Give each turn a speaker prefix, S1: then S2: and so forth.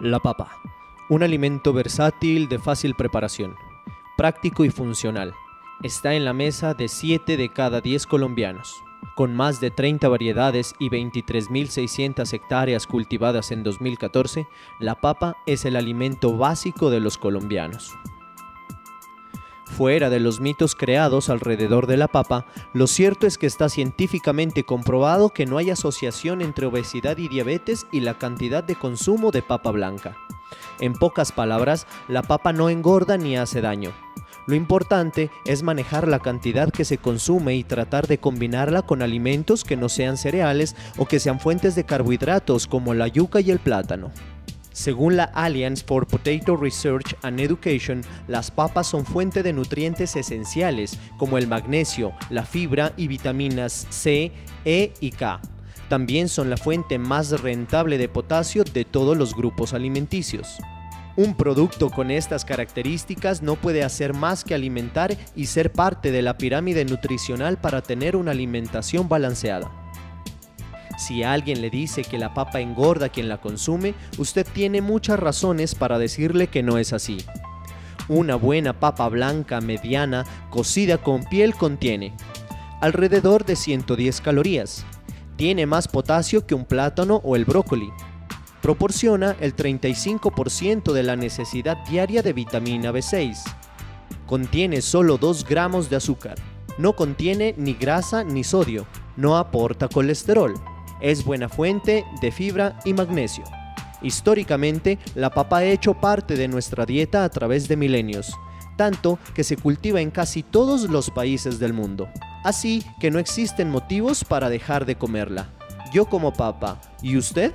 S1: La papa. Un alimento versátil de fácil preparación, práctico y funcional. Está en la mesa de 7 de cada 10 colombianos. Con más de 30 variedades y 23.600 hectáreas cultivadas en 2014, la papa es el alimento básico de los colombianos. Fuera de los mitos creados alrededor de la papa, lo cierto es que está científicamente comprobado que no hay asociación entre obesidad y diabetes y la cantidad de consumo de papa blanca. En pocas palabras, la papa no engorda ni hace daño. Lo importante es manejar la cantidad que se consume y tratar de combinarla con alimentos que no sean cereales o que sean fuentes de carbohidratos como la yuca y el plátano. Según la Alliance for Potato Research and Education, las papas son fuente de nutrientes esenciales como el magnesio, la fibra y vitaminas C, E y K. También son la fuente más rentable de potasio de todos los grupos alimenticios. Un producto con estas características no puede hacer más que alimentar y ser parte de la pirámide nutricional para tener una alimentación balanceada. Si alguien le dice que la papa engorda a quien la consume, usted tiene muchas razones para decirle que no es así. Una buena papa blanca mediana cocida con piel contiene alrededor de 110 calorías. Tiene más potasio que un plátano o el brócoli. Proporciona el 35% de la necesidad diaria de vitamina B6. Contiene solo 2 gramos de azúcar. No contiene ni grasa ni sodio. No aporta colesterol es buena fuente de fibra y magnesio. Históricamente, la papa ha hecho parte de nuestra dieta a través de milenios, tanto que se cultiva en casi todos los países del mundo. Así que no existen motivos para dejar de comerla. Yo como papa, ¿y usted?